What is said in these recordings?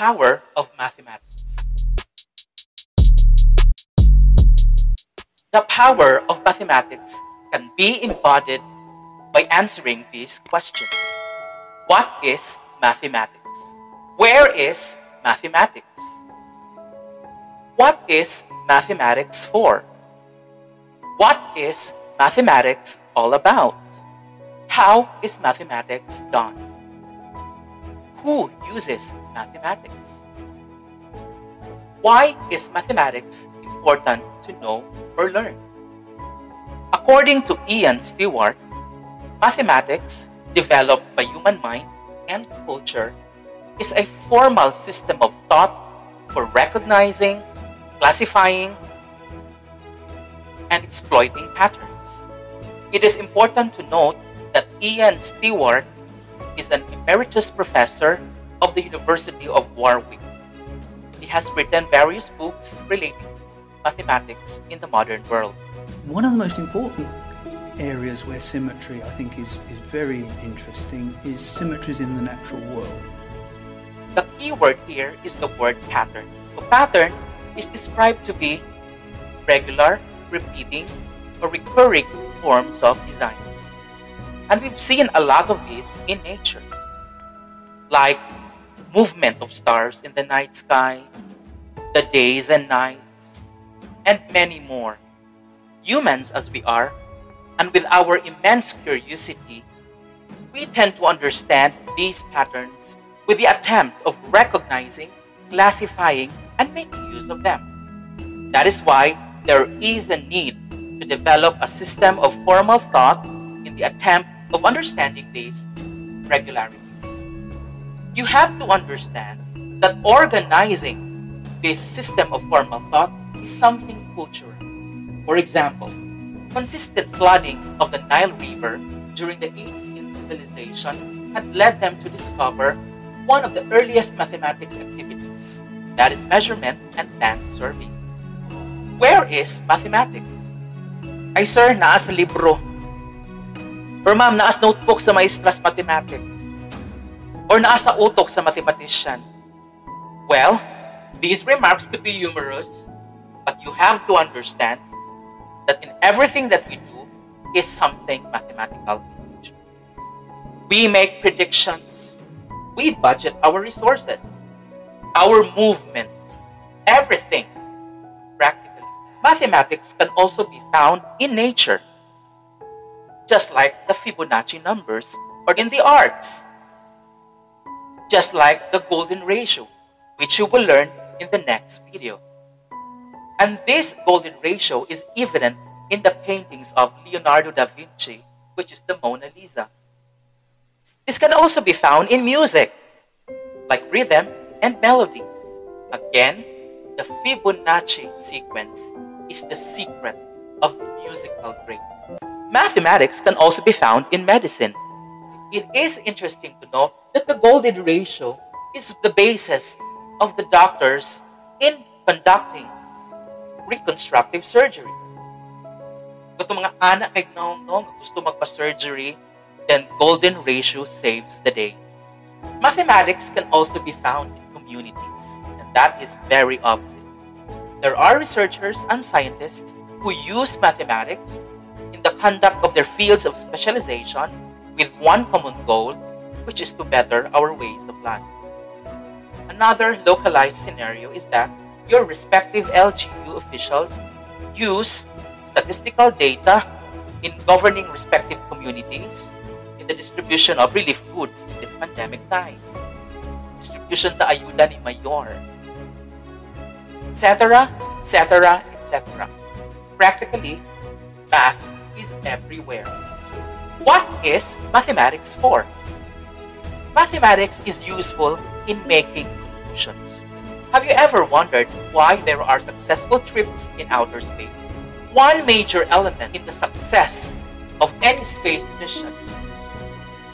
power of mathematics. The power of mathematics can be embodied by answering these questions. What is mathematics? Where is mathematics? What is mathematics for? What is mathematics all about? How is mathematics done? Who uses mathematics? Why is mathematics important to know or learn? According to Ian Stewart, mathematics developed by human mind and culture is a formal system of thought for recognizing, classifying, and exploiting patterns. It is important to note that Ian Stewart is an emeritus professor of the University of Warwick. He has written various books relating to mathematics in the modern world. One of the most important areas where symmetry I think is, is very interesting is symmetries in the natural world. The key word here is the word pattern. A pattern is described to be regular, repeating, or recurring forms of designs. And we've seen a lot of these in nature, like movement of stars in the night sky, the days and nights, and many more. Humans as we are, and with our immense curiosity, we tend to understand these patterns with the attempt of recognizing, classifying, and making use of them. That is why there is a need to develop a system of formal thought in the attempt of understanding these regularities. You have to understand that organizing this system of formal thought is something cultural. For example, consistent flooding of the Nile River during the ancient civilization had led them to discover one of the earliest mathematics activities, that is measurement and land survey. Where is mathematics? Ay sir, naas sa libro. Or ma'am, naas notebook sa maestras mathematics. Or naas sa utok sa mathematician. Well, these remarks could be humorous, but you have to understand that in everything that we do is something mathematical We make predictions. We budget our resources, our movement, everything practically. Mathematics can also be found in nature, just like the Fibonacci numbers or in the arts, just like the golden ratio, which you will learn in the next video. And this golden ratio is evident in the paintings of Leonardo da Vinci, which is the Mona Lisa. This can also be found in music, like rhythm and melody. Again, the Fibonacci sequence is the secret of musical greatness. Mathematics can also be found in medicine. It is interesting to note that the golden ratio is the basis of the doctors in conducting reconstructive surgeries. Kung mga anak kay nong gusto magpa-surgery, then golden ratio saves the day. Mathematics can also be found in communities, and that is very obvious. There are researchers and scientists who use mathematics conduct of their fields of specialization with one common goal, which is to better our ways of life. Another localized scenario is that your respective LGU officials use statistical data in governing respective communities in the distribution of relief goods in this pandemic time. Distribution sa ayuda ni Mayor. Etc., etc., etc. Practically, math is everywhere. What is mathematics for? Mathematics is useful in making conclusions. Have you ever wondered why there are successful trips in outer space? One major element in the success of any space mission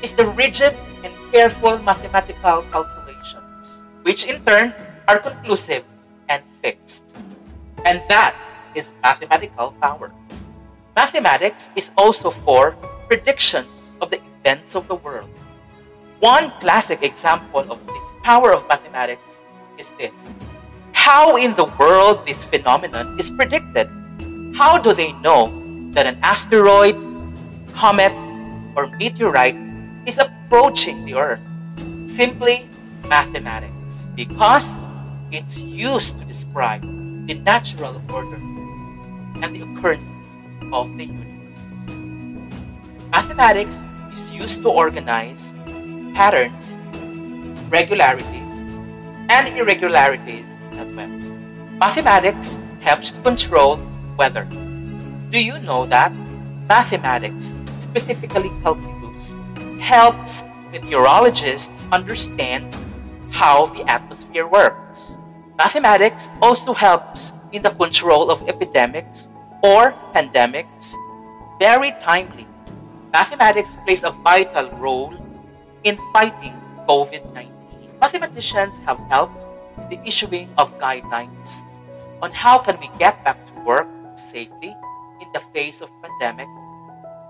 is the rigid and careful mathematical calculations, which in turn are conclusive and fixed. And that is mathematical power. Mathematics is also for predictions of the events of the world. One classic example of this power of mathematics is this. How in the world this phenomenon is predicted? How do they know that an asteroid, comet, or meteorite is approaching the Earth? Simply mathematics. Because it's used to describe the natural order and the occurrences of the universe. Mathematics is used to organize patterns, regularities, and irregularities as well. Mathematics helps to control weather. Do you know that mathematics, specifically calculus, helps the meteorologists understand how the atmosphere works? Mathematics also helps in the control of epidemics or pandemics very timely. Mathematics plays a vital role in fighting COVID 19. Mathematicians have helped the issuing of guidelines on how can we get back to work safely in the face of pandemic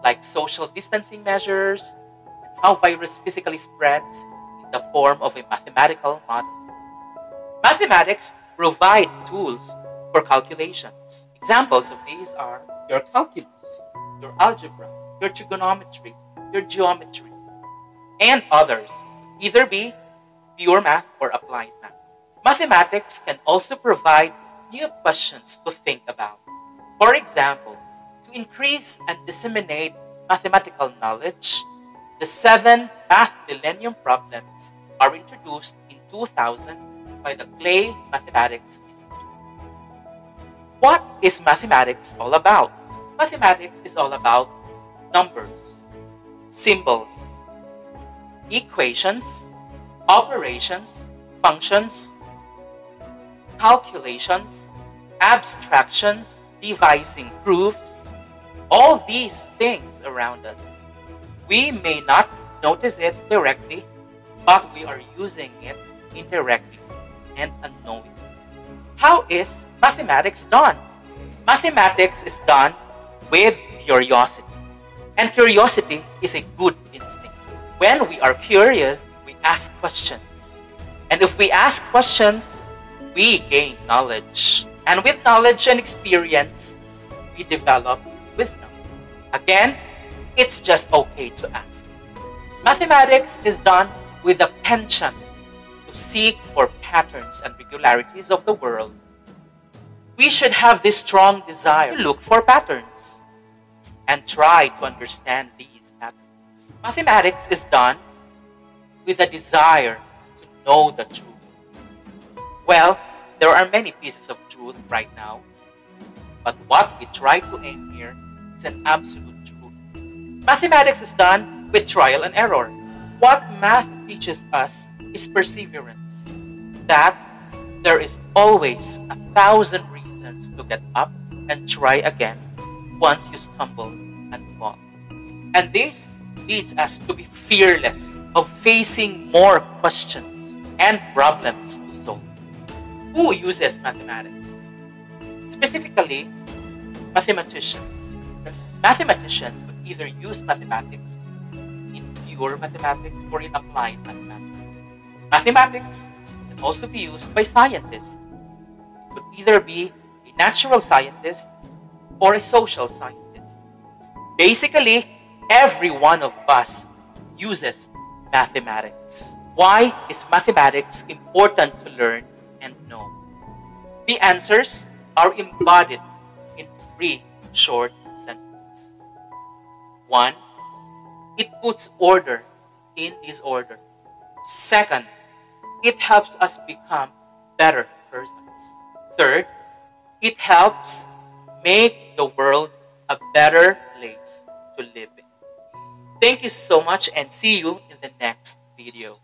like social distancing measures and how virus physically spreads in the form of a mathematical model. Mathematics provide tools for calculations. Examples of these are your calculus, your algebra, your trigonometry, your geometry, and others, either be pure math or applied math. Mathematics can also provide new questions to think about. For example, to increase and disseminate mathematical knowledge, the seven Math Millennium Problems are introduced in 2000 by the Clay Mathematics Institute. what is mathematics all about? Mathematics is all about numbers, symbols, equations, operations, functions, calculations, abstractions, devising proofs, all these things around us. We may not notice it directly, but we are using it indirectly and unknowingly. How is mathematics done? Mathematics is done with curiosity. And curiosity is a good instinct. When we are curious, we ask questions. And if we ask questions, we gain knowledge. And with knowledge and experience, we develop wisdom. Again, it's just okay to ask. Mathematics is done with a penchant to seek for patterns and regularities of the world, we should have this strong desire to look for patterns and try to understand these patterns. Mathematics is done with a desire to know the truth. Well, there are many pieces of truth right now, but what we try to aim here is an absolute truth. Mathematics is done with trial and error. What math teaches us is perseverance. That there is always a thousand reasons to get up and try again once you stumble and fall. And this leads us to be fearless of facing more questions and problems to solve. Who uses mathematics? Specifically, mathematicians. Mathematicians would either use mathematics in pure mathematics or in applied mathematics. Mathematics can also be used by scientists. Could either be natural scientist or a social scientist. Basically, every one of us uses mathematics. Why is mathematics important to learn and know? The answers are embodied in three short sentences. One, it puts order in disorder. Second, it helps us become better persons. Third, it helps make the world a better place to live in. Thank you so much and see you in the next video.